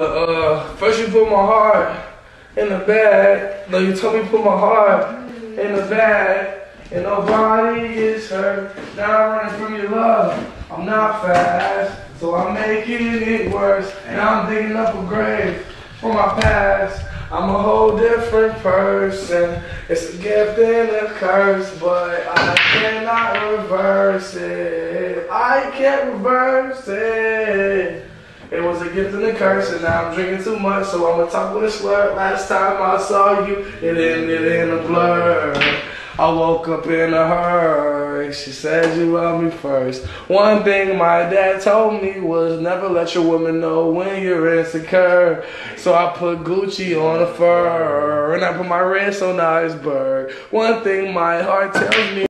Uh, first you put my heart in the bag. No, you told me put my heart in the bag. And nobody is hurt. Now I'm running from your love. I'm not fast, so I'm making it worse. Now I'm digging up a grave for my past. I'm a whole different person. It's a gift and a curse, but I cannot reverse it. I can't reverse it. It was a gift and a curse, and now I'm drinking too much, so I'ma talk with a slur. Last time I saw you, it ended in a blur. I woke up in a hurry. She said you love me first. One thing my dad told me was never let your woman know when you're insecure. So I put Gucci on a fur, and I put my wrist on the iceberg. One thing my heart tells me.